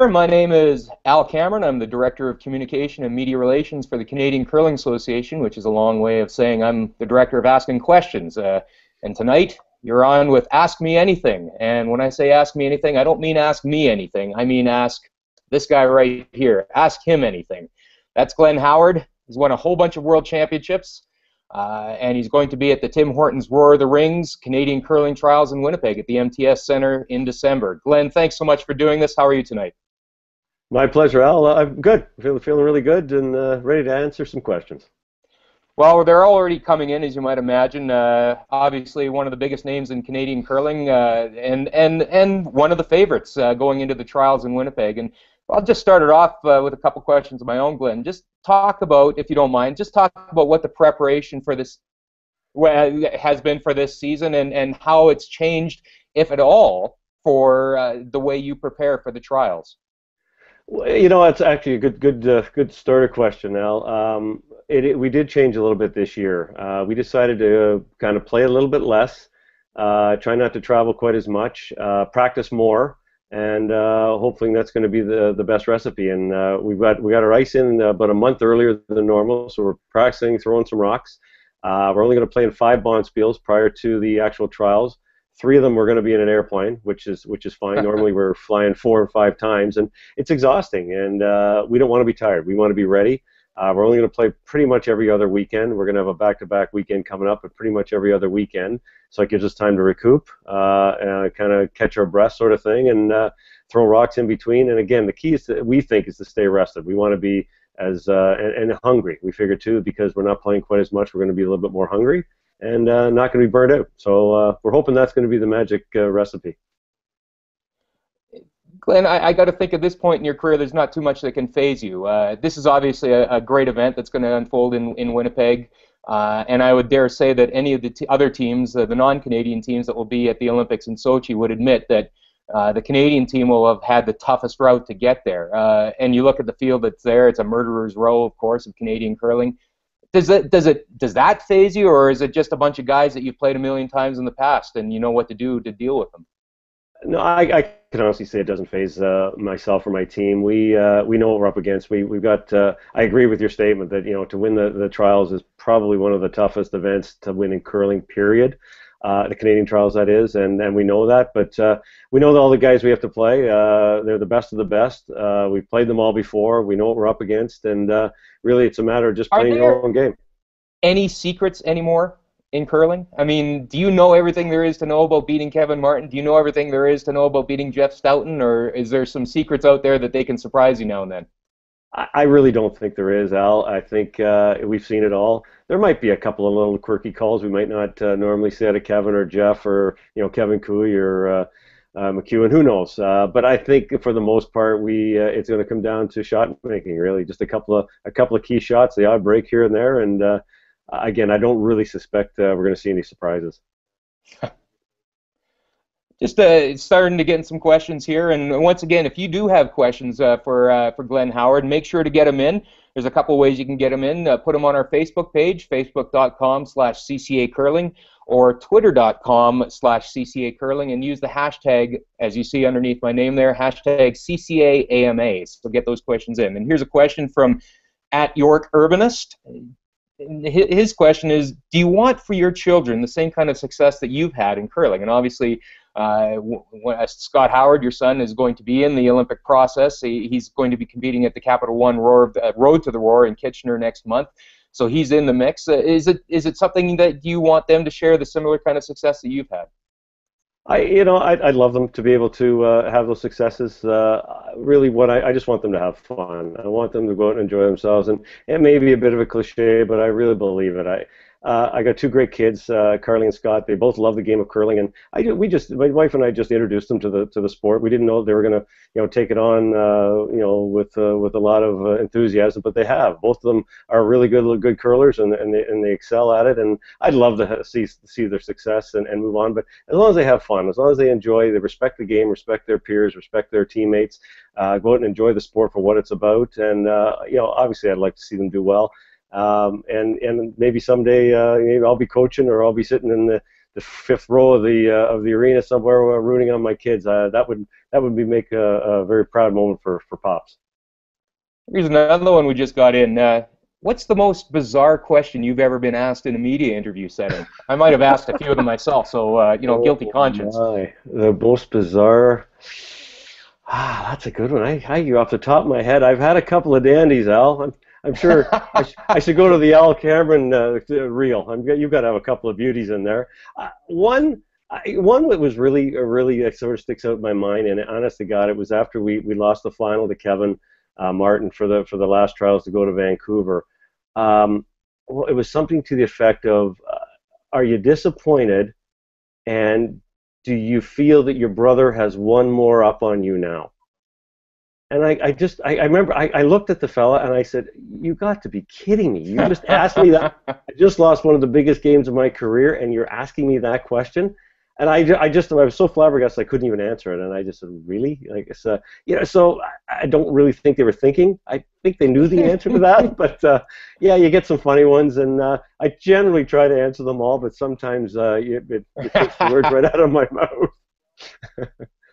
My name is Al Cameron. I'm the Director of Communication and Media Relations for the Canadian Curling Association, which is a long way of saying I'm the Director of Asking Questions. Uh, and tonight, you're on with Ask Me Anything. And when I say Ask Me Anything, I don't mean ask me anything. I mean ask this guy right here. Ask him anything. That's Glenn Howard. He's won a whole bunch of world championships. Uh, and he's going to be at the Tim Hortons Roar of the Rings Canadian Curling Trials in Winnipeg at the MTS Center in December. Glenn, thanks so much for doing this. How are you tonight? My pleasure, Al. Uh, I'm good. Feeling feeling really good and uh, ready to answer some questions. Well, they're already coming in, as you might imagine. Uh, obviously, one of the biggest names in Canadian curling, uh, and and and one of the favorites uh, going into the trials in Winnipeg. And I'll just start it off uh, with a couple questions of my own, Glenn. Just talk about, if you don't mind, just talk about what the preparation for this has been for this season and, and how it's changed, if at all, for uh, the way you prepare for the trials. You know, it's actually a good, good, uh, good starter question, Al. Um, it, it, we did change a little bit this year. Uh, we decided to kind of play a little bit less, uh, try not to travel quite as much, uh, practice more, and uh, hopefully that's going to be the the best recipe. And uh, we've got we got our ice in about a month earlier than normal, so we're practicing throwing some rocks. we're only going to play in five bonspiels prior to the actual trials. Three of them we're going to be in an airplane, which is which is fine. Normally we're flying four or five times, and it's exhausting. And uh, we don't want to be tired. We want to be ready. Uh, we're only going to play pretty much every other weekend. We're going to have a back-to-back weekend coming up, but pretty much every other weekend. So it gives us time to recoup, uh, and kind of catch our breath, sort of thing, and uh, throw rocks in between. And again, the key is to, we think is to stay rested. We want to be as uh, and, and, hungry. We figure too because we're not playing quite as much. We're going to be a little bit more hungry and uh, not going to be burned out. So uh, we're hoping that's going to be the magic uh, recipe. Glenn, I, I got to think at this point in your career, there's not too much that can faze you. Uh, this is obviously a, a, great event that's going to unfold in, in Winnipeg. Uh, and I would dare say that any of the t- other teams, uh, the non-Canadian teams that will be at the Olympics in Sochi, would admit that the Canadian team will have had the toughest route to get there. And you look at the field that's there; it's a murderer's row, of course, of Canadian curling does it does it does that faze you, or is it just a bunch of guys that you've played a million times in the past and you know what to do to deal with them? No, I, I can honestly say it doesn't faze uh, myself or my team. We uh, we know what we're up against. We we've got. Uh, I agree with your statement that you know to win the, the trials is probably one of the toughest events to win in curling. Period. Uh, the Canadian trials, that is, and, and we know that. But uh, we know that all the guys we have to play, uh, they're the best of the best. Uh, we've played them all before. We know what we're up against, and uh, really, it's a matter of just Are playing your own game. Any secrets anymore in curling? I mean, do you know everything there is to know about beating Kevin Martin? Do you know everything there is to know about beating Jeff Stoughton, or is there some secrets out there that they can surprise you now and then? I really don't think there is, Al. I think uh, we've seen it all. There might be a couple of little quirky calls we might not uh, normally see out of Kevin or Jeff or you know Kevin Koe or uh, uh, McEwen. Who knows? Uh, but I think for the most part, we uh, it's going to come down to shot making. Really, just a couple of a couple of key shots, the odd break here and there, and uh, again, I don't really suspect uh, we're going to see any surprises. just uh, starting to get some questions here. And once again, if you do have questions uh, for uh, for Glenn Howard, make sure to get them in. There's a couple ways you can get them in. Uh, put them on our Facebook page, facebook.com slash CCA Curling, or twitter.com slash CCA Curling, and use the hashtag, as you see underneath my name there, hashtag CCA AMAs. So get those questions in. And here's a question from at York Urbanist. His question is, do you want for your children the same kind of success that you've had in curling? And obviously, uh, Scott Howard, your son, is going to be in the Olympic process. He, he's going to be competing at the Capital One Roar uh, Road to the Roar in Kitchener next month. So he's in the mix. Uh, is it is it something that you want them to share the similar kind of success that you've had? I, you know, I'd, I'd love them to be able to uh, have those successes. Uh, really, what I, I just want them to have fun. I want them to go out and enjoy themselves. And it may be a bit of a cliche, but I really believe it. I, uh, I got two great kids, uh, Carly and Scott. They both love the game of curling, and I we just my wife and I just introduced them to the to the sport. We didn't know they were going to you know take it on uh, you know with uh, with a lot of uh, enthusiasm, but they have. Both of them are really good good curlers, and and they and they excel at it. And I'd love to see see their success and, and move on. But as long as they have fun, as long as they enjoy, they respect the game, respect their peers, respect their teammates, uh, go out and enjoy the sport for what it's about. And you know, obviously, I'd like to see them do well. Um, and and maybe someday uh, maybe I'll be coaching or I'll be sitting in the the fifth row of the uh, of the arena somewhere rooting on my kids. Uh, that would that would be make a, a, very proud moment for for pops. Here's another one we just got in. Uh, what's the most bizarre question you've ever been asked in a media interview setting? I might have asked a few of them myself, so uh, you know, oh, guilty conscience. My. The most bizarre. Ah, that's a good one. I, I you off the top of my head. I've had a couple of dandies, Al. I'm, I'm sure I, sh- I, should go to the Al Cameron uh, reel. I'm, you've got to have a couple of beauties in there. Uh, one, I, one that was really, uh, really uh, sort of sticks out in my mind, and honest to God, it was after we, we lost the final to Kevin uh, Martin for the for the last trials to go to Vancouver. Um, well, it was something to the effect of, uh, "Are you disappointed?" and do you feel that your brother has one more up on you now? And I, I just, I, I remember, I, I, looked at the fella and I said, "You got to be kidding me! You just asked me that. I just lost one of the biggest games of my career, and you're asking me that question." And I, I just, I was so flabbergasted I couldn't even answer it. And I just said, "Really?" Like, so, you know, so I, I don't really think they were thinking. I think they knew the answer to that, but uh, yeah, you get some funny ones, and uh, I generally try to answer them all, but sometimes uh, it, it, it takes the words right out of my mouth.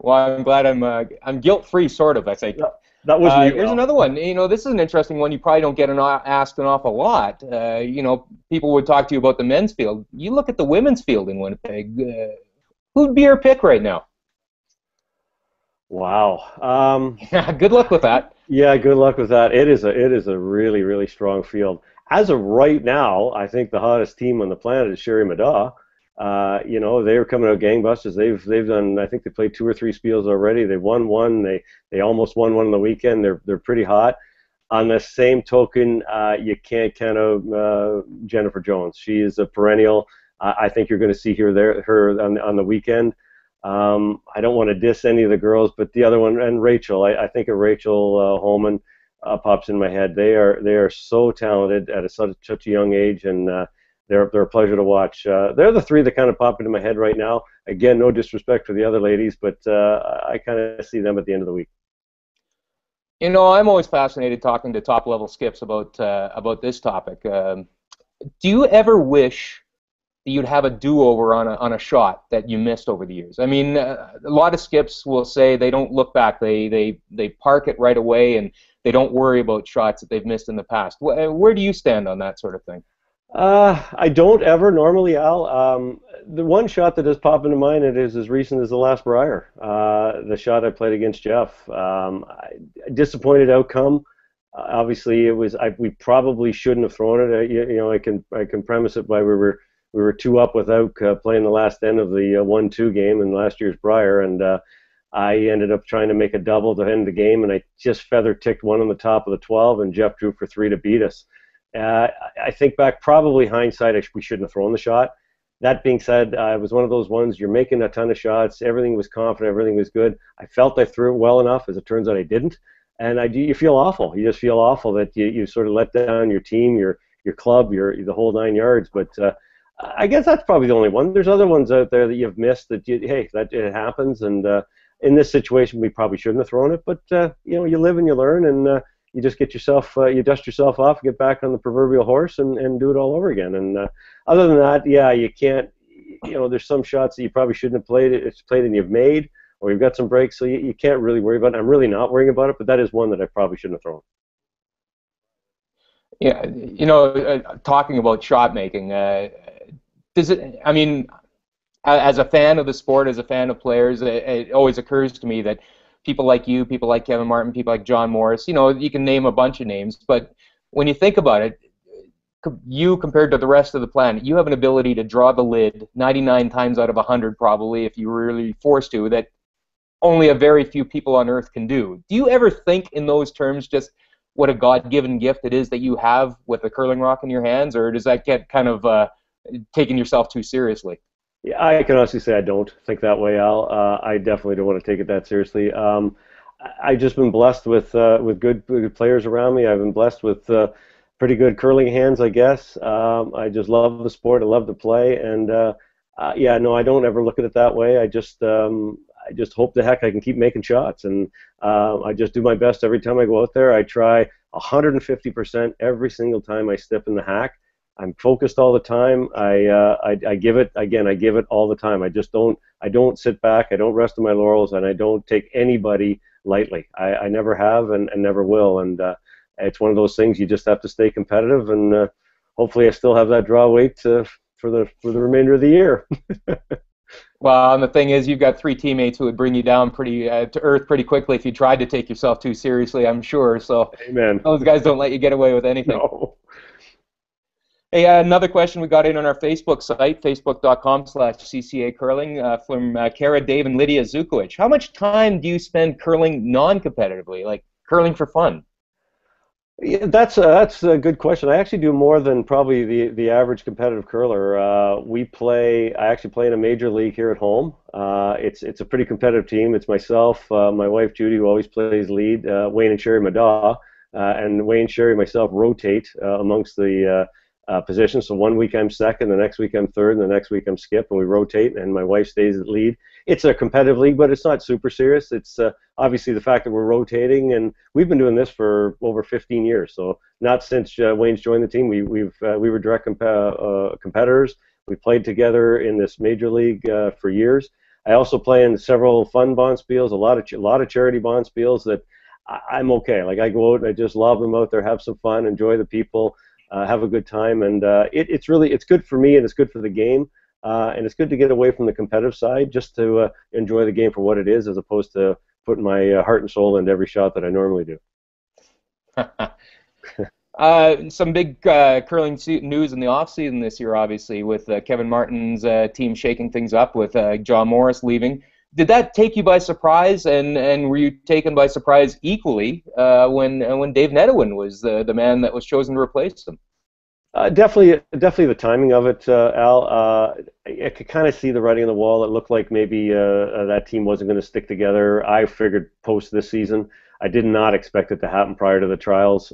Well, I'm glad I'm uh, I'm guilt free, sort of. I think. that was uh, Here's another one. You know, this is an interesting one. You probably don't get an, asked an awful lot. Uh, you know, people would talk to you about the men's field. You look at the women's field in Winnipeg. Uh, who'd be your pick right now? Wow. Um, yeah. Good luck with that. Yeah. Good luck with that. It is a it is a really really strong field. As of right now, I think the hottest team on the planet is Sherry Middaugh. Uh, you know, they are coming out gangbusters. They've they've done. I think they played two or three spiels already. They won one. They they almost won one on the weekend. They're they're pretty hot. On the same token, uh, you can't count out uh, Jennifer Jones. She is a perennial. I think you're going to see her there her on on the weekend. Um, I don't want to diss any of the girls, but the other one and Rachel. I, I think of Rachel uh, Homan uh, pops in my head. They are they are so talented at a, such, such a young age, and they're they're a pleasure to watch. Uh, they're the three that kind of pop into my head right now. Again, no disrespect for the other ladies, but uh, I kind of see them at the end of the week. You know, I'm always fascinated talking to top level skips about uh, about this topic. Um, do you ever wish that you'd have a do-over on a on a shot that you missed over the years? I mean, uh, a lot of skips will say they don't look back; they they they park it right away and they don't worry about shots that they've missed in the past. Where do you stand on that sort of thing? Uh, I don't ever normally, Al. Um, the one shot that does pop into mind it is as recent as the last Brier. Uh, the shot I played against Jeff. Um, I, disappointed outcome. Uh, obviously, it was. I, we probably shouldn't have thrown it. Uh, you, you, know, I can I can premise it by we were we were two up without uh, playing the last end of the uh, one-two game in last year's Brier, and I ended up trying to make a double to end the game, and I just feather ticked one on the top of the 12, and Jeff drew for three to beat us. Uh, I think back, probably hindsight, we shouldn't have thrown the shot. That being said, uh, it was one of those ones you're making a ton of shots. Everything was confident. Everything was good. I felt I threw it well enough. As it turns out, I didn't. And I, you feel awful. You just feel awful that you, you sort of let down your team, your your club, your the whole nine yards. But uh, I guess that's probably the only one. There's other ones out there that you've missed that you, hey, that it happens. And uh, in this situation, we probably shouldn't have thrown it. But uh, you know, you live and you learn, and uh, you just get yourself, uh, you dust yourself off, get back on the proverbial horse, and, and do it all over again. And uh, other than that, yeah, you can't. You know, there's some shots that you probably shouldn't have played. It's played and you've made, or you've got some breaks, so you, you can't really worry about it. I'm really not worrying about it, but that is one that I probably shouldn't have thrown. Yeah, you know, uh, talking about shot making, uh, does it? I mean, as a fan of the sport, as a fan of players, it, it always occurs to me that people like you, people like Kevin Martin, people like John Morris. You know, you can name a bunch of names, but when you think about it, you compared to the rest of the planet, you have an ability to draw the lid 99 times out of 100 probably if you were really forced to that only a very few people on earth can do. Do you ever think in those terms just what a God-given gift it is that you have with a curling rock in your hands or does that get kind of uh, taking yourself too seriously? Yeah, I can honestly say I don't think that way, Al. Uh, I definitely don't want to take it that seriously. Um, I've just been blessed with uh, with good, good players around me. I've been blessed with uh, pretty good curling hands, I guess. Um, I just love the sport. I love to play, and uh, uh, yeah, no, I don't ever look at it that way. I just um, I just hope the heck I can keep making shots, and uh, I just do my best every time I go out there. I try 150% every single time I step in the hack. I'm focused all the time. I, uh, I I give it again. I give it all the time. I just don't I don't sit back. I don't rest on my laurels, and I don't take anybody lightly. I, I never have and, and never will. And uh, it's one of those things you just have to stay competitive. And uh, hopefully, I still have that draw weight for the for the remainder of the year. well, and the thing is, you've got three teammates who would bring you down pretty uh, to earth pretty quickly if you tried to take yourself too seriously. I'm sure. So, Amen. Those guys don't let you get away with anything. No. Hey, uh, another question we got in on our Facebook site, facebook.com slash CCA curling, uh, from uh, Kara, Dave, and Lydia Zukowicz. How much time do you spend curling non-competitively, like curling for fun? Yeah, that's a, that's a good question. I actually do more than probably the, the average competitive curler. Uh, we play. I actually play in a major league here at home. Uh, it's it's a pretty competitive team. It's myself, my wife Judy, who always plays lead, Wayne and Sherry Middaugh, and Wayne, Sherry, myself rotate amongst the uh, position. So one week I'm second, the next week I'm third, and the next week I'm skip, and we rotate, and my wife stays at lead. It's a competitive league, but it's not super serious. It's uh, obviously the fact that we're rotating, and we've been doing this for over 15 years. So not since uh, Wayne's joined the team. We we've uh, we were direct comp- uh, competitors. We played together in this major league uh, for years. I also play in several fun bonspiels, a lot of ch- a lot of charity bond bonspiels that I- I'm okay. Like I go out and I just love them out there, have some fun, enjoy the people uh, have a good time, and uh, it, it's really it's good for me and it's good for the game, uh, and it's good to get away from the competitive side just to uh, enjoy the game for what it is, as opposed to putting my uh, heart and soul into every shot that I normally do. Uh, some big curling news in the offseason this year, obviously, with Kevin Martin's team shaking things up with John Morris leaving did that take you by surprise, and, and were you taken by surprise equally uh, when uh, when Dave Nedohin was the, the man that was chosen to replace him? Uh, definitely, definitely the timing of it, uh, Al. Uh, I could kind of see the writing on the wall. It looked like maybe uh, that team wasn't going to stick together. I figured post this season. I did not expect it to happen prior to the trials.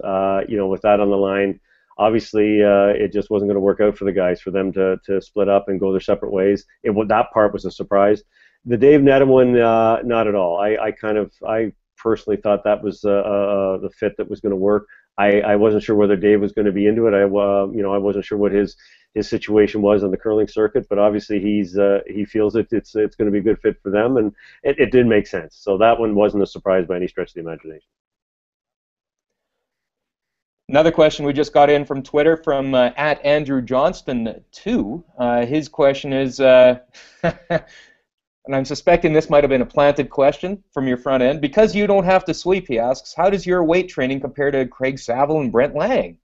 you know, with that on the line, obviously it just wasn't going to work out for the guys for them to to split up and go their separate ways. It that part was a surprise the Dave Nedohin one, uh, not at all. I, I kind of, I personally thought that was uh, uh, the fit that was going to work. I, I wasn't sure whether Dave was going to be into it. I, uh, you know, I wasn't sure what his his situation was on the curling circuit, but obviously he's uh, he feels it, it's it's going to be a good fit for them, and it, it did make sense. So that one wasn't a surprise by any stretch of the imagination. Another question we just got in from Twitter from uh, at Andrew Johnston two. Uh, his question is. Uh, and I'm suspecting this might have been a planted question from your front end. Because you don't have to sleep, he asks, how does your weight training compare to Craig Saville and Brent Lang?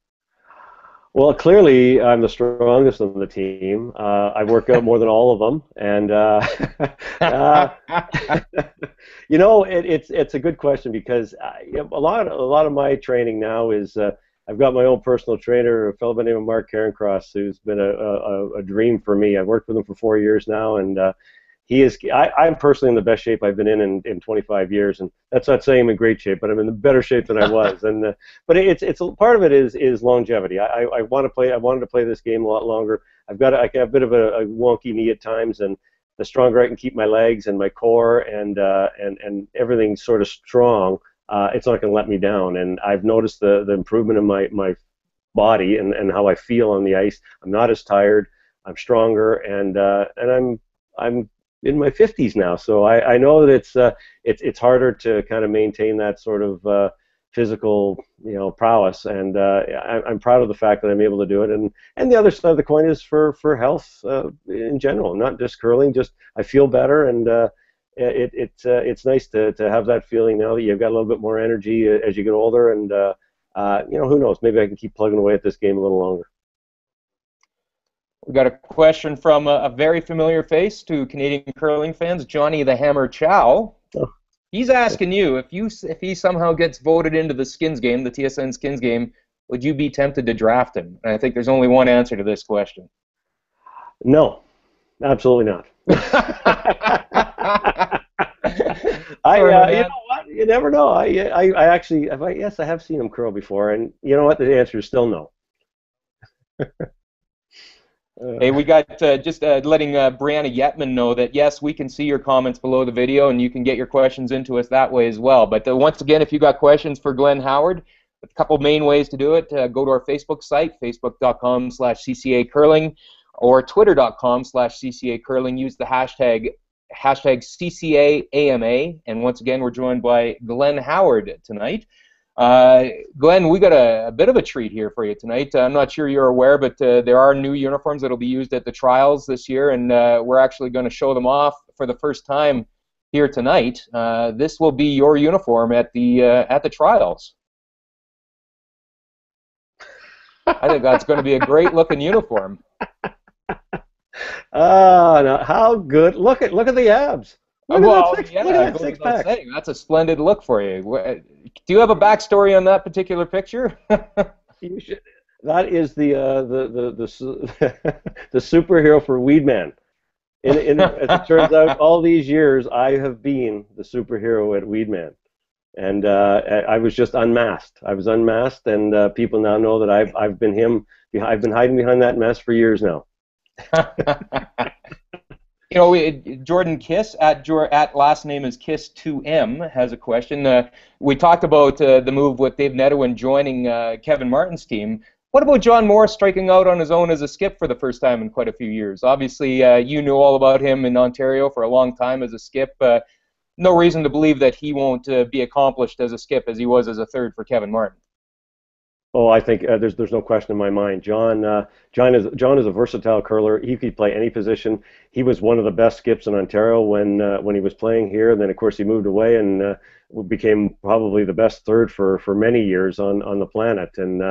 Well, clearly I'm the strongest on the team. Uh, I work out more than all of them, and uh, uh, you know it, it's it's a good question because I, a lot a lot of my training now is uh, I've got my own personal trainer, a fellow by the name of Mark Carencross, who's been a, a, a dream for me. I've worked with him for four years now, and uh, he is. I, I'm personally in the best shape I've been in, in in 25 years, and that's not saying I'm in great shape, but I'm in the better shape than I was. and uh, but it's it's part of it is is longevity. I I, I want to play. I wanted to play this game a lot longer. I've got a, I have a bit of a, a wonky knee at times, and the stronger I can keep my legs and my core and uh, and and everything sort of strong, uh, it's not going to let me down. And I've noticed the the improvement in my my body and, and how I feel on the ice. I'm not as tired. I'm stronger, and uh, and I'm I'm in my 50s now, so I, I know that it's uh, it's it's harder to kind of maintain that sort of uh, physical you know prowess, and uh, I, I'm proud of the fact that I'm able to do it. And and the other side of the coin is for for health uh, in general, not just curling. Just I feel better, and uh, it it's uh, it's nice to to have that feeling now that you've got a little bit more energy as you get older, and uh, uh, you know who knows, maybe I can keep plugging away at this game a little longer. We got a question from a, a, very familiar face to Canadian curling fans, Johnny the Hammer Chow. Oh. He's asking you if you if he somehow gets voted into the Skins game, the TSN Skins game, would you be tempted to draft him? And I think there's only one answer to this question. No, absolutely not. I, uh, you know what? You never know. I, I, I actually, I, yes, I have seen him curl before, and you know what? The answer is still no. Hey, we got uh, just uh, letting uh, Brianna Yetman know that yes, we can see your comments below the video, and you can get your questions into us that way as well. But uh, once again, if you got questions for Glenn Howard, a couple main ways to do it. Uh, go to our Facebook site, facebook.com slash CCA curling, or twitter.com slash CCA curling. Use the hashtag hashtag CCA AMA. And once again, we're joined by Glenn Howard tonight. Uh, Glenn, we got a, a, bit of a treat here for you tonight. Uh, I'm not sure you're aware, but uh, there are new uniforms that will be used at the trials this year, and we're actually going to show them off for the first time here tonight. This will be your uniform at the at the trials. I think that's going to be a great looking uniform. Ah, uh, how good! Look at look at the abs. Look well, at that six, yeah, that six pack. Saying, that's a splendid look for you. Do you have a backstory on that particular picture? you should. That is the uh, the the the, the superhero for Weedman. In, in, as it turns out, all these years I have been the superhero at Weedman, and uh, I was just unmasked. I was unmasked, and uh, people now know that I've I've been him. I've been hiding behind that mask for years now. you know, Jordan Kiss at at last name is Kiss 2M has a question. Uh, we talked about uh, the move with Dave Nedohin joining uh, Kevin Martin's team. What about John Morris striking out on his own as a skip for the first time in quite a few years? Obviously, uh, you knew all about him in Ontario for a long time as a skip. Uh, no reason to believe that he won't uh, be accomplished as a skip as he was as a third for Kevin Martin. Oh, I think uh, there's there's no question in my mind. John uh, John is John is a versatile curler. He could play any position. He was one of the best skips in Ontario when uh, when he was playing here. And then of course he moved away and uh, became probably the best third for for many years on on the planet. And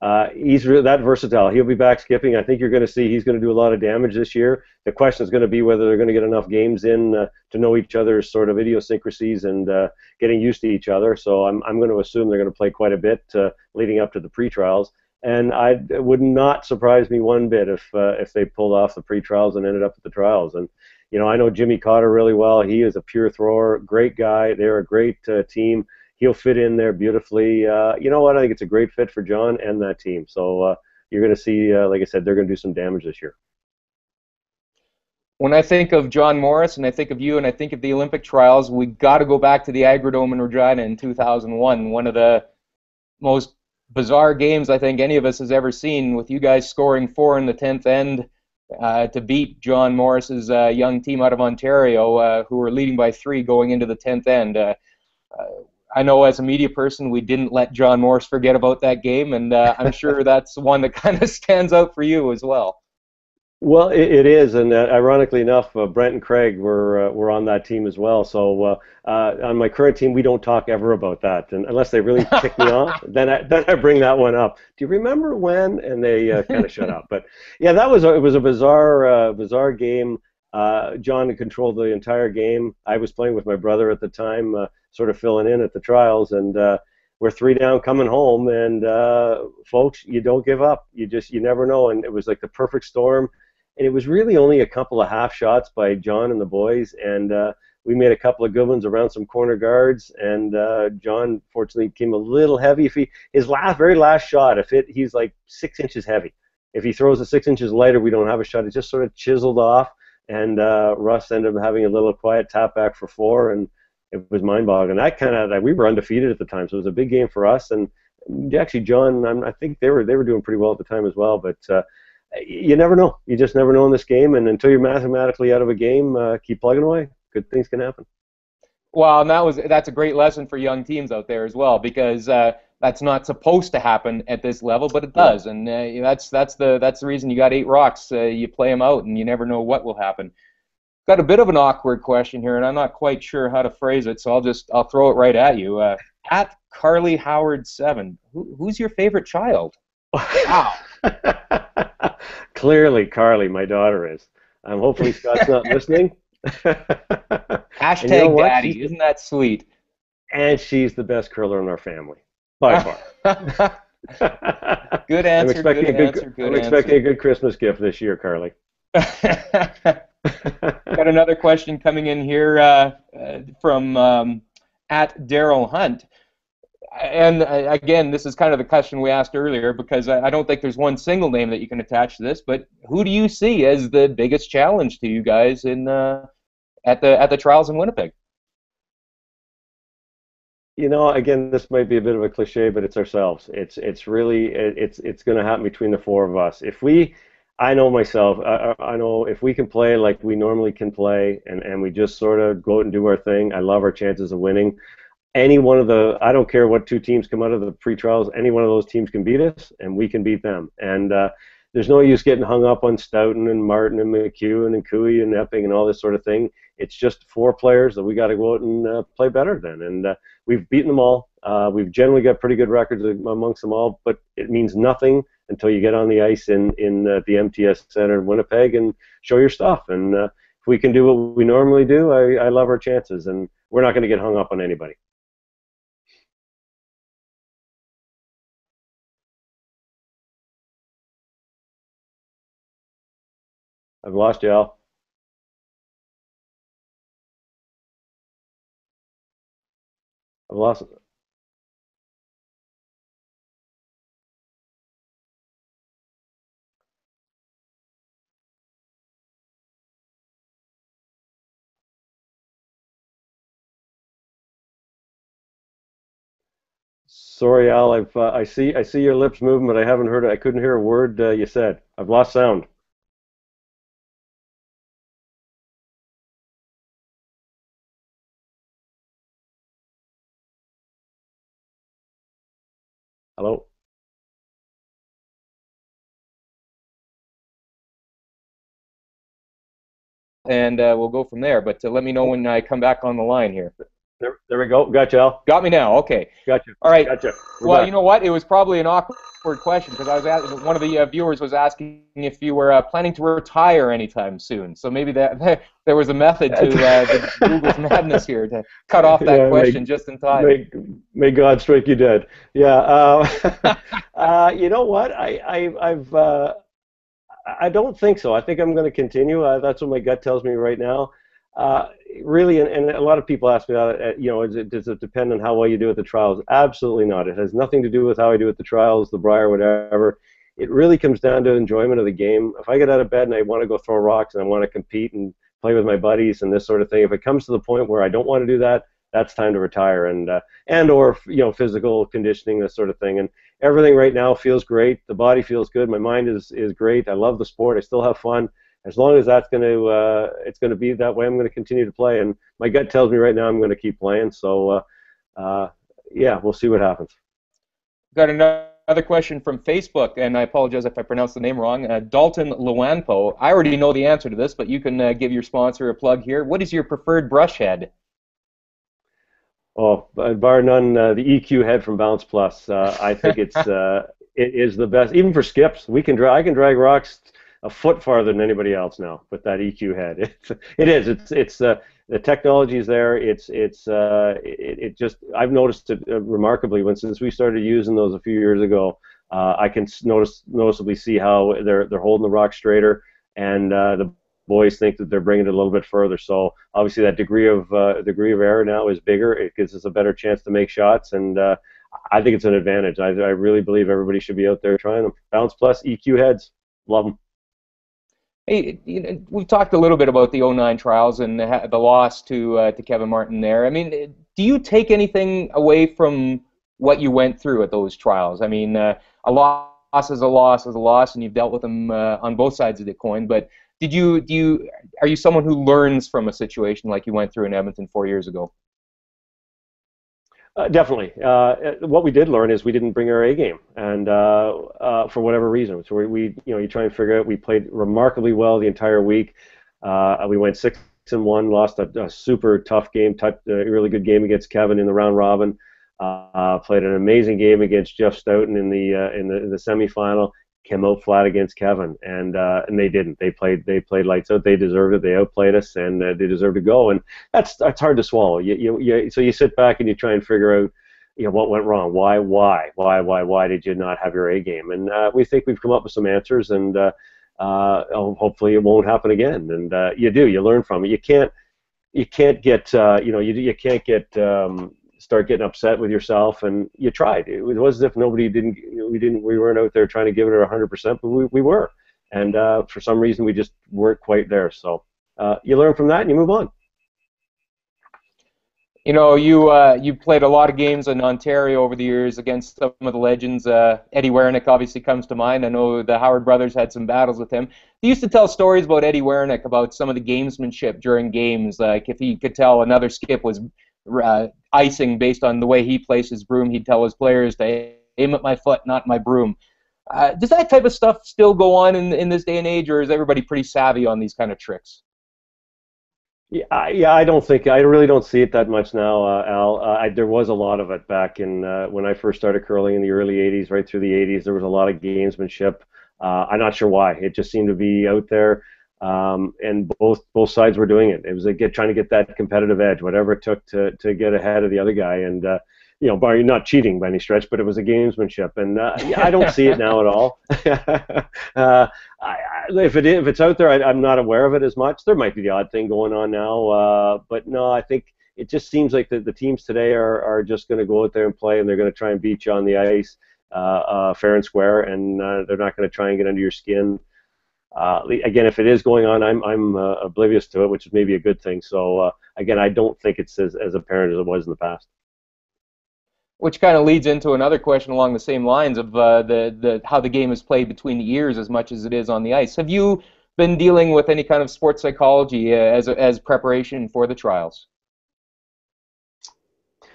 uh, he's re- that versatile. He'll be back skipping. I think you're going to see he's going to do a lot of damage this year. The question is going to be whether they're going to get enough games in uh, to know each other's sort of idiosyncrasies and uh, getting used to each other. So I'm, I'm going to assume they're going to play quite a bit uh, leading up to the pre-trials. And I it would not surprise me one bit if uh, if they pulled off the pre-trials and ended up at the trials. And you know I know Jimmy Cotter really well. He is a pure thrower, great guy. They're a great uh, team he'll fit in there beautifully. Uh, you know what? I think it's a great fit for John and that team. So uh, you're going to see, uh, like I said, they're going to do some damage this year. When I think of John Morris and I think of you and I think of the Olympic trials, we got to go back to the Agrodome in Regina in 2001. One of the most bizarre games I think any of us has ever seen, with you guys scoring four in the 10th end. Uh, to beat John Morris's uh, young team out of Ontario, uh, who were leading by three going into the 10th end. I know as a media person, we didn't let John Morris forget about that game, and uh, I'm sure that's one that kind of stands out for you as well. Well, it, it is, and uh, ironically enough, uh, Brent and Craig were uh, were on that team as well. So uh, uh, on my current team, we don't talk ever about that, and unless they really tick me off, then I then I bring that one up. Do you remember when? And they uh, kind of shut up. But yeah, that was a, it was a bizarre bizarre game. John controlled the entire game. I was playing with my brother at the time sort of filling in at the trials, and uh, we're three down coming home. And uh, folks, you don't give up. You just you never know. And it was like the perfect storm. And it was really only a couple of half shots by John and the boys, and uh, we made a couple of good ones around some corner guards. And uh, John, fortunately, came a little heavy. If he his last very last shot, if it he's like six inches heavy. If he throws it six inches lighter, we don't have a shot. It just sort of chiseled off, and uh, Russ ended up having a little quiet tap back for four, and it was mind-boggling. That kind of we were undefeated at the time, so it was a big game for us. And actually, John, I'm, i think they were they were doing pretty well at the time as well. But uh, you never know. You just never know in this game. And until you're mathematically out of a game, uh, keep plugging away. Good things can happen. Well, and that was that's a great lesson for young teams out there as well because uh, that's not supposed to happen at this level, but it does, and uh, that's that's the that's the reason you got eight rocks. Uh, you play them out, and you never know what will happen got a bit of an awkward question here, and I'm not quite sure how to phrase it, so I'll just I'll throw it right at you. Uh, at Carly Howard seven, Who, who's your favorite child? Wow. Clearly, Carly, my daughter is. Um, hopefully, Scott's not listening. Hashtag you know daddy, isn't that sweet? And she's the best curler in our family, by far. good answer. I'm expecting good a good, answer, good I'm expecting a good Christmas gift this year, Carly. Got another question coming in here uh, uh, from um, at Daryl Hunt. And uh, again, this is kind of the question we asked earlier because I, I don't think there's one single name that you can attach to this. But who do you see as the biggest challenge to you guys in uh, at the at the trials in Winnipeg? You know, again, this might be a bit of a cliche, but it's ourselves. It's it's really it's it's going to happen between the four of us. If we, I know myself. I, I know if we can play like we normally can play, and and we just sort of go out and do our thing. I love our chances of winning. Any one of the, I don't care what two teams come out of the pre-trials. Any one of those teams can beat us, and we can beat them. And uh, there's no use getting hung up on Stoughton and Martin and McEwen and Cooey and Epping and all this sort of thing. It's just four players that we got to go out and uh, play better than. And uh, we've beaten them all. Uh, we've generally got pretty good records amongst them all, but it means nothing until you get on the ice in in uh, the MTS Center in Winnipeg and show your stuff. And uh, if we can do what we normally do, I, I love our chances, and we're not going to get hung up on anybody. I've lost you, Al. I've lost. it. Sorry, Al. I've uh, I see I see your lips moving, but I haven't heard. I couldn't hear a word uh, you said. I've lost sound. Hello? And uh, we'll go from there. But uh, let me know when I come back on the line here. There, there we go. Gotcha, Al. Got me now. Okay. Gotcha. All right. Gotcha. We're well, back. you know what? It was probably an awkward question because I was asking, one of the uh, viewers was asking if you were uh, planning to retire anytime soon. So maybe that there was a method to uh, the Google's madness here to cut off that Yeah, question may- just in time. May, may God strike you dead. Yeah. Uh, uh, you know what? I, I, I've. Uh, I don't think so. I think I'm going to continue. Uh, that's what my gut tells me right now. Uh, really, and, and a lot of people ask me that. Uh, you know, it, does it depend on how well you do at the trials? Absolutely not. It has nothing to do with how I do at the trials, the Brier, whatever. It really comes down to enjoyment of the game. If I get out of bed and I want to go throw rocks and I want to compete and play with my buddies and this sort of thing, if it comes to the point where I don't want to do that, that's time to retire and uh, and or you know physical conditioning this sort of thing and everything right now feels great the body feels good my mind is is great i love the sport i still have fun as long as that's going to uh, it's going to be that way i'm going to continue to play and my gut tells me right now i'm going to keep playing so uh, uh, yeah we'll see what happens Got another question from Facebook, and I apologize if I pronounced the name wrong. Uh, Dalton Luanpo. I already know the answer to this, but you can uh, give your sponsor a plug here. What is your preferred brush head? Oh, bar none, uh, the EQ head from BalancePlus. Uh, I think it's uh, it is the best, even for skips. We can drag, I can drag rocks a foot farther than anybody else now with that EQ head. It's, it is. It's it's uh, the technology is there. It's it's uh, it, it just I've noticed it uh, remarkably when since we started using those a few years ago. Uh, I can notice noticeably see how they're they're holding the rock straighter, and uh, the boys think that they're bringing it a little bit further. So obviously that degree of uh, degree of error now is bigger. It gives us a better chance to make shots, and uh, I think it's an advantage. I, I really believe everybody should be out there trying them. BalancePlus EQ heads, love them. You know, we've talked a little bit about the 09 trials and the, the loss to uh, to Kevin Martin there. I mean, do you take anything away from what you went through at those trials? I mean, uh, a loss is a loss is a loss, and you've dealt with them uh, on both sides of the coin. But did you do you are you someone who learns from a situation like you went through in Edmonton four years ago? Uh, definitely. Uh, what we did learn is we didn't bring our A game, and uh, uh, for whatever reason. So we, we, you know, you try and figure out. We played remarkably well the entire week. Uh, we went six and one, lost a, a super tough game, type, a really good game against Kevin in the round robin. Uh, played an amazing game against Jeff Stoughton in the uh, in the in the semifinal. Came out flat against Kevin, and uh, and they didn't. They played they played lights out. They deserved it. They outplayed us, and uh, they deserved to go. And that's that's hard to swallow. You, you, you so you sit back and you try and figure out you know what went wrong why why why why why did you not have your a game and uh, we think we've come up with some answers and uh, uh, oh, hopefully it won't happen again and uh, you do you learn from it you can't you can't get you know you, you can't get um, start getting upset with yourself and you tried it was as if nobody didn't we didn't we weren't out there trying to give it 100% but we, we were and uh, for some reason we just weren't quite there so uh, you learn from that and you move on You know, you uh, you played a lot of games in Ontario over the years against some of the legends. Uh, Eddie Werenich obviously comes to mind. I know the Howard brothers had some battles with him. He used to tell stories about Eddie Werenich about some of the gamesmanship during games. Like if he could tell another skip was uh, icing based on the way he placed his broom, he'd tell his players to aim at my foot, not my broom. Uh, does that type of stuff still go on in in this day and age, or is everybody pretty savvy on these kind of tricks? Yeah, I, yeah, I don't think I really don't see it that much now, uh, Al. Uh, I, there was a lot of it back in uh, when I first started curling in the early '80s, right through the '80s. There was a lot of gamesmanship. Uh, I'm not sure why. It just seemed to be out there, um, and both both sides were doing it. It was like get, trying to get that competitive edge, whatever it took to to get ahead of the other guy. And uh, you know, by not cheating by any stretch, but it was a gamesmanship, and uh, I don't see it now at all. uh, I, I, if it if it's out there, I, am not aware of it as much. There might be the odd thing going on now, uh, but no, I think it just seems like the, the teams today are, are just going to go out there and play, and they're going to try and beat you on the ice, uh, uh, fair and square, and uh, they're not going to try and get under your skin. Again, if it is going on, I'm I'm oblivious to it, which is maybe a good thing. So again, I don't think it's as, as apparent as it was in the past which kind of leads into another question along the same lines of uh, the the how the game is played between the ears as much as it is on the ice. Have you been dealing with any kind of sports psychology uh, as as preparation for the trials?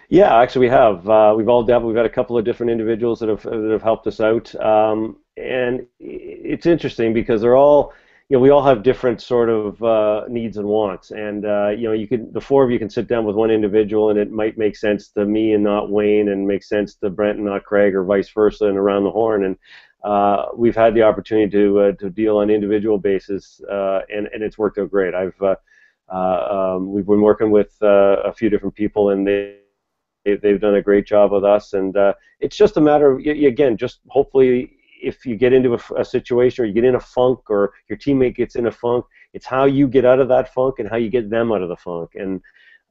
Yeah, actually, we have. Uh, we've all dealt. We've had a couple of different individuals that have that have helped us out, um, and it's interesting because they're all you know, we all have different sort of uh, needs and wants, and uh, you know, you can the four of you can sit down with one individual, and it might make sense to me and not Wayne, and make sense to Brent and not Craig, or vice versa, and around the horn. And uh, we've had the opportunity to uh, to deal on individual basis, uh, and and it's worked out great. I've uh, um, we've been working with a few different people, and they they've done a great job with us, and it's just a matter of again, just hopefully if you get into a, a, situation or you get in a funk or your teammate gets in a funk, it's how you get out of that funk and how you get them out of the funk, and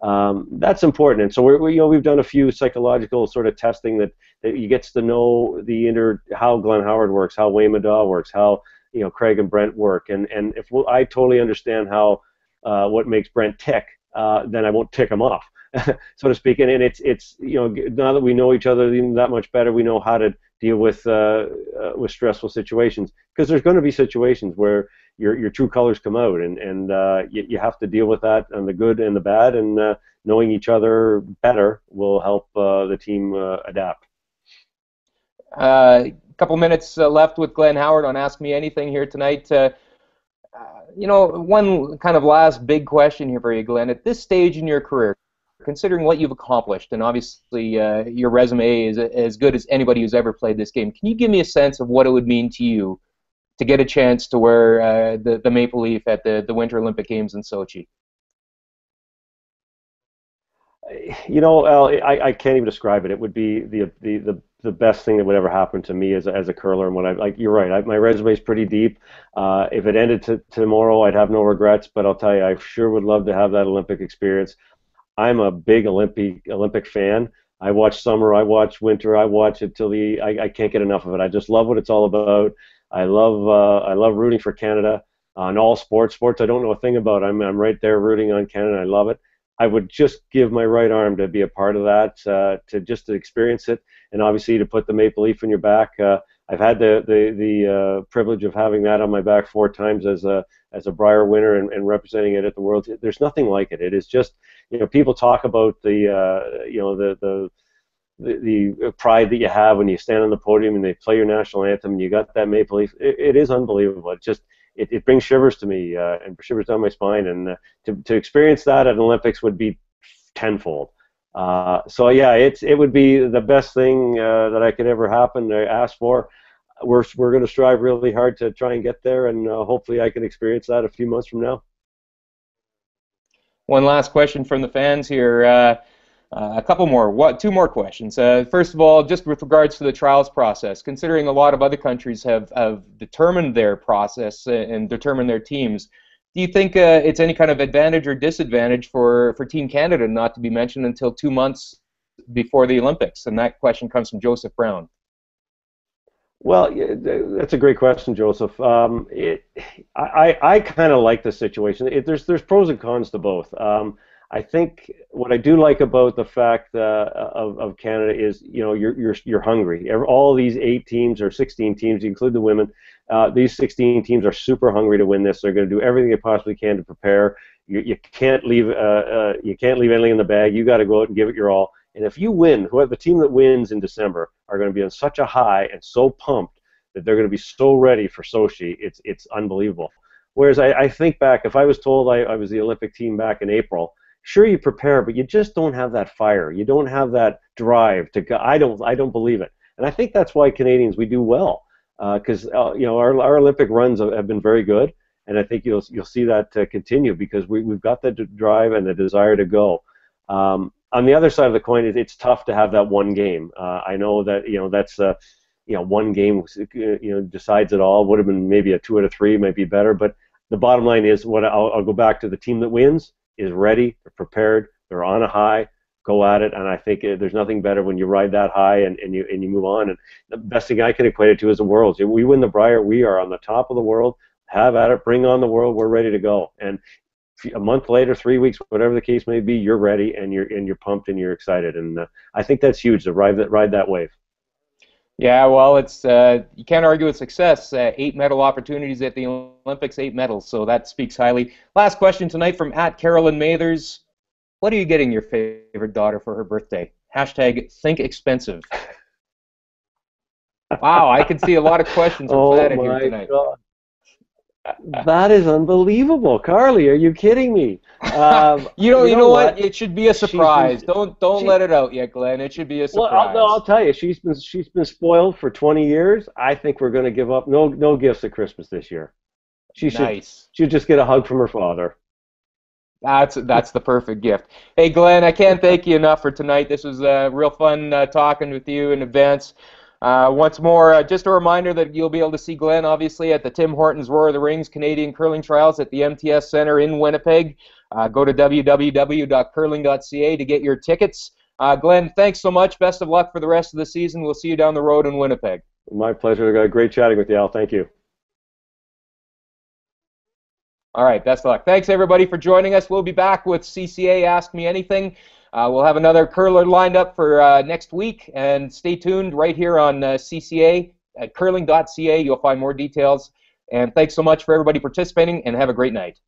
um, that's important. And so we're, we, you know we've done a few psychological sort of testing that, that you gets to know the inner how Glenn Howard works, how Wayne Middaugh works, how you know Craig and Brent work, and and if we'll, I totally understand how uh, what makes Brent tick, uh, then I won't tick him off. so to speak. And, and it's it's you know now that we know each other that much better, we know how to deal with uh, uh, with stressful situations because there's going to be situations where your your true colors come out and and uh, you, you have to deal with that and the good and the bad and uh, knowing each other better will help uh, the team uh, adapt. A couple minutes left with Glenn Howard on Ask Me Anything here tonight. you know, one kind of last big question here for you, Glenn. At this stage in your career, considering what you've accomplished, and obviously uh, your resume is as good as anybody who's ever played this game, can you give me a sense of what it would mean to you to get a chance to wear uh, the, the maple leaf at the, the Winter Olympic Games in Sochi? You know, Al, I, I can't even describe it. It would be the, the, the, the best thing that would ever happen to me as a, as a curler. And when I like, you're right. I, my resume is pretty deep. Uh, if it ended to, tomorrow, I'd have no regrets. But I'll tell you, I sure would love to have that Olympic experience. I'm a big Olympic Olympic fan. I watch summer, I watch winter, I watch it till the I, I can't get enough of it. I just love what it's all about. I love uh, I love rooting for Canada on all sports. Sports I don't know a thing about. I'm I'm right there rooting on Canada. I love it. I would just give my right arm to be a part of that, uh, to just to experience it, and obviously to put the maple leaf in your back. Uh, I've had the the the uh, privilege of having that on my back four times as a as a Brier winner and, and representing it at the World. There's nothing like it. It is just you know people talk about the uh, you know the the the, pride that you have when you stand on the podium and they play your national anthem and you got that maple leaf. It, it is unbelievable. It just it, it brings shivers to me uh, and shivers down my spine. And uh, to to experience that at Olympics would be tenfold. Uh, so yeah, it's it would be the best thing uh, that I could ever happen to ask for. We're we're going to strive really hard to try and get there, and uh, hopefully I can experience that a few months from now. One last question from the fans here. Uh, uh, a couple more. What? Two more questions. Uh, first of all, just with regards to the trials process, considering a lot of other countries have, have determined their process and determined their teams, do you think uh, it's any kind of advantage or disadvantage for, for Team Canada not to be mentioned until two months before the Olympics? And that question comes from Joseph Brown. Well, that's a great question, Joseph. Um, it, I, I kind of like the situation. It, there's there's pros and cons to both. Um, I think what I do like about the fact uh, of, of Canada is, you know, you're, you're, you're hungry. All these eight teams or 16 teams, you include the women, uh, these 16 teams are super hungry to win this. They're going to do everything they possibly can to prepare. You, you can't leave uh, uh, you can't leave anything in the bag. You got to go out and give it your all. And if you win, whoever the team that wins in December are going to be on such a high and so pumped that they're going to be so ready for Sochi. It's it's unbelievable. Whereas I, I think back, if I was told I, I was the Olympic team back in April, sure you prepare, but you just don't have that fire. You don't have that drive to go. I don't I don't believe it, and I think that's why Canadians we do well because uh, uh, you know our, our Olympic runs have been very good, and I think you'll you'll see that uh, continue because we we've got the drive and the desire to go. Um, on the other side of the coin, it, it's tough to have that one game. Uh, I know that you know that's uh, you know one game you know decides it all. Would have been maybe a two out of three, might be better. But the bottom line is, what I'll, I'll go back to the team that wins is ready, they're prepared, they're on a high, go at it. And I think uh, there's nothing better when you ride that high and, and you and you move on. And the best thing I can equate it to is the world. We win the Brier, we are on the top of the world. Have at it, bring on the world. We're ready to go. And a month later, three weeks, whatever the case may be, you're ready and you're and you're pumped and you're excited. And uh, I think that's huge to ride that ride that wave. Yeah, well, it's uh, you can't argue with success. Uh, eight medal opportunities at the Olympics, eight medals, so that speaks highly. Last question tonight from at Carolyn Mathers. What are you getting your favorite daughter for her birthday? Hashtag think expensive. wow, I can see a lot of questions oh that in here tonight. God. That is unbelievable, Carly. Are you kidding me? Um, you know, you, know, what? what? It should be a surprise. don't don't she, let it out yet, Glenn. It should be a surprise. Well, I'll, I'll tell you, she's been she's been spoiled for 20 years. I think we're going to give up no no gifts at Christmas this year. She should nice. should just get a hug from her father. That's that's the perfect gift. Hey, Glenn, I can't thank you enough for tonight. This was uh, real fun uh, talking with you in advance. Uh, once more, uh, just a reminder that you'll be able to see Glenn, obviously, at the Tim Hortons Roar of the Rings Canadian Curling Trials at the MTS Center in Winnipeg. Uh, go to www.curling.ca to get your tickets. Uh, Glenn, thanks so much. Best of luck for the rest of the season. We'll see you down the road in Winnipeg. My pleasure. Great chatting with you, Al. Thank you. All right, best of luck. Thanks, everybody, for joining us. We'll be back with CCA Ask Me Anything. Uh, we'll have another curler lined up for uh, next week, and stay tuned right here on uh, CCA at curling.ca. You'll find more details. And thanks so much for everybody participating, and have a great night.